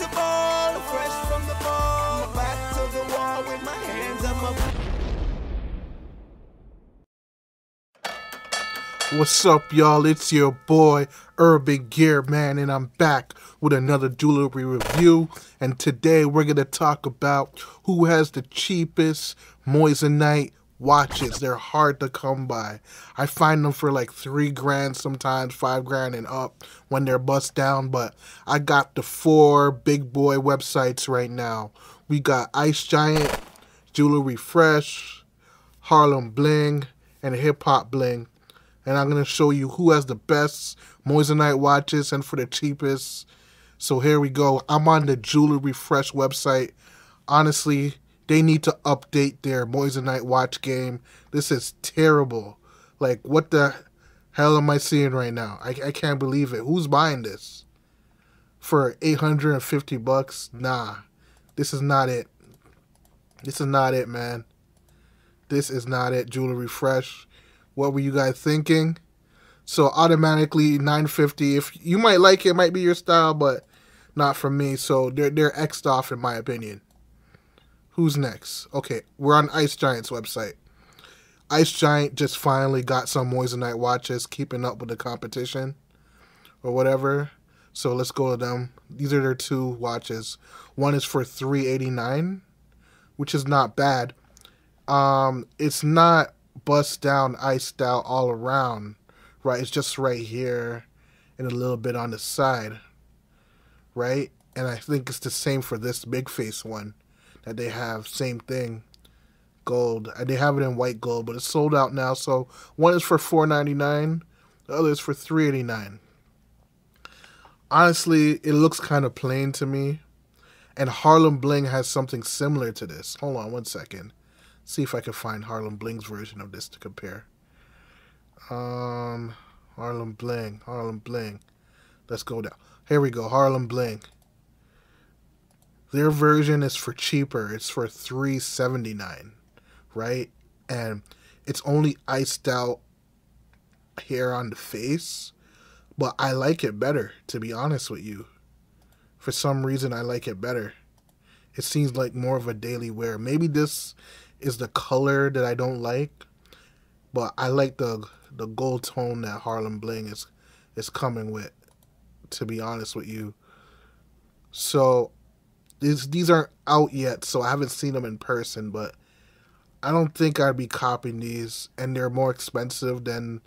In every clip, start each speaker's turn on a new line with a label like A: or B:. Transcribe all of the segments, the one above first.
A: ball, fresh from the ball. Back to the wall with my hands on my.
B: What's up, y'all? It's your boy Urban Gear Man, and I'm back with another jewelry review. And today we're gonna talk about who has the cheapest Moissanite watches. They're hard to come by. I find them for like three grand, sometimes five grand and up when they're bust down. But I got the four big boy websites right now. We got Ice Giant, Jewelry Fresh, Harlem Bling, and Hip Hop Bling and I'm going to show you who has the best Moissanite watches and for the cheapest. So here we go. I'm on the Jewelry Fresh website. Honestly, they need to update their Moissanite watch game. This is terrible. Like, what the hell am I seeing right now? I, I can't believe it. Who's buying this? For 850 bucks? Nah. This is not it. This is not it, man. This is not it. Jewelry Fresh. What were you guys thinking? So automatically 950. If you might like it, might be your style, but not for me. So they're they're xed off in my opinion. Who's next? Okay, we're on Ice Giant's website. Ice Giant just finally got some Moissanite watches, keeping up with the competition, or whatever. So let's go to them. These are their two watches. One is for 389, which is not bad. Um, it's not bust down, iced out all around, right? It's just right here and a little bit on the side, right? And I think it's the same for this big face one that they have. Same thing, gold. They have it in white gold, but it's sold out now. So one is for four ninety nine, the other is for three eighty nine. Honestly, it looks kind of plain to me. And Harlem Bling has something similar to this. Hold on one second see if I can find Harlem Bling's version of this to compare. Um, Harlem Bling, Harlem Bling. Let's go down. Here we go, Harlem Bling. Their version is for cheaper. It's for 379, right? And it's only iced out here on the face, but I like it better to be honest with you. For some reason I like it better. It seems like more of a daily wear. Maybe this is the color that I don't like, but I like the the gold tone that Harlem Bling is is coming with. To be honest with you, so these these aren't out yet, so I haven't seen them in person, but I don't think I'd be copying these, and they're more expensive than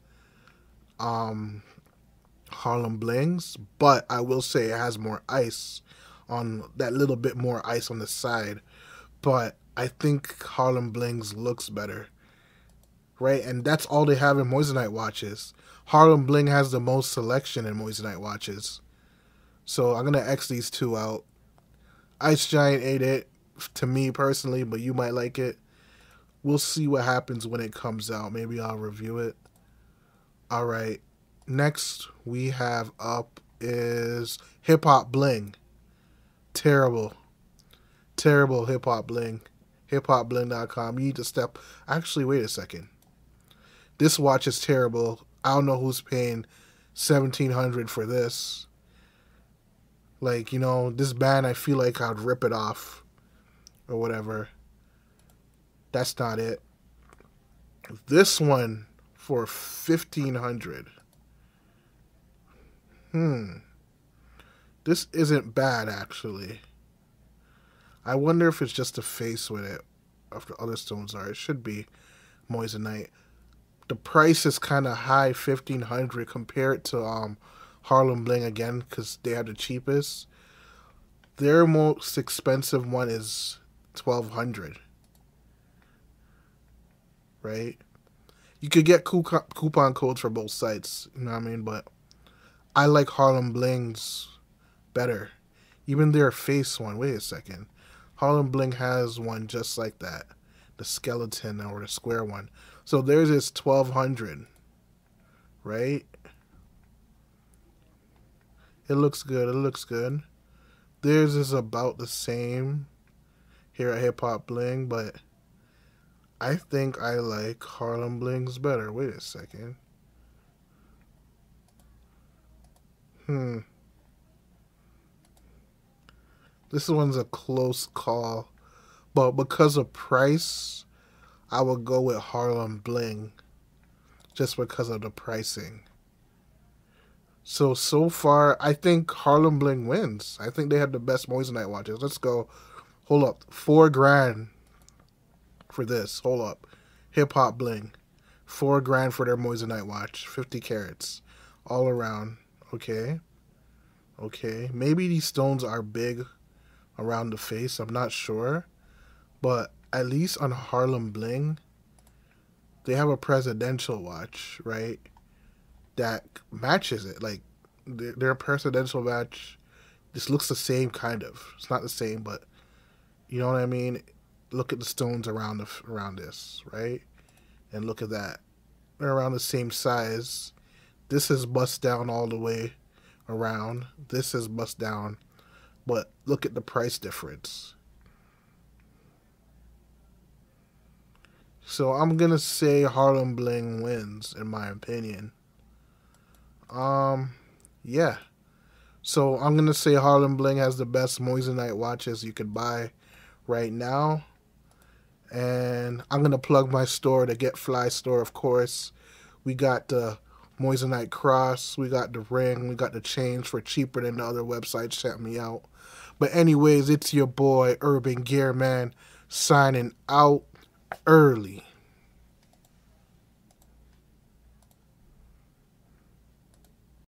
B: um Harlem Blings, but I will say it has more ice on that little bit more ice on the side. But I think Harlem Blings looks better. Right? And that's all they have in Moissanite watches. Harlem Bling has the most selection in Moissanite watches. So I'm going to X these two out. Ice Giant ate it to me personally, but you might like it. We'll see what happens when it comes out. Maybe I'll review it. All right. Next we have up is Hip Hop Bling. Terrible. Terrible Hip Hop Bling hiphopbling.com. You need to step. Actually, wait a second. This watch is terrible. I don't know who's paying seventeen hundred for this. Like you know, this band. I feel like I'd rip it off, or whatever. That's not it. This one for fifteen hundred. Hmm. This isn't bad actually. I wonder if it's just a face with it. The other stones are, it should be moissanite. The price is kind of high, fifteen hundred compared to um Harlem Bling again because they are the cheapest. Their most expensive one is twelve hundred. Right. You could get coupon codes for both sites. You know what I mean? But I like Harlem Blings better. Even their face one. Wait a second. Harlem Bling has one just like that, the skeleton or the square one. So theirs is twelve hundred, right? It looks good. It looks good. Theirs is about the same here at Hip Hop Bling, but I think I like Harlem Blings better. Wait a second. Hmm. This one's a close call, but because of price, I would go with Harlem Bling, just because of the pricing. So so far, I think Harlem Bling wins. I think they have the best Moissanite watches. Let's go. Hold up, four grand for this. Hold up, Hip Hop Bling, four grand for their Moissanite watch, fifty carats, all around. Okay, okay. Maybe these stones are big around the face. I'm not sure, but at least on Harlem Bling, they have a presidential watch, right? That matches it. Like their, presidential match this looks the same kind of. It's not the same, but you know what I mean. Look at the stones around the around this, right? And look at that. They're around the same size. This is bust down all the way around. This is bust down but look at the price difference. So I'm gonna say Harlem Bling wins, in my opinion. Um, yeah. So I'm gonna say Harlem Bling has the best Moissanite watches you could buy right now. And I'm gonna plug my store, the Get Fly store, of course. We got the Moissanite Cross, we got the ring, we got the chains for cheaper than the other websites sent me out. But anyways, it's your boy Urban Gear Man signing out early.